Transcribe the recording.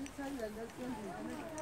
It's 的身体的那个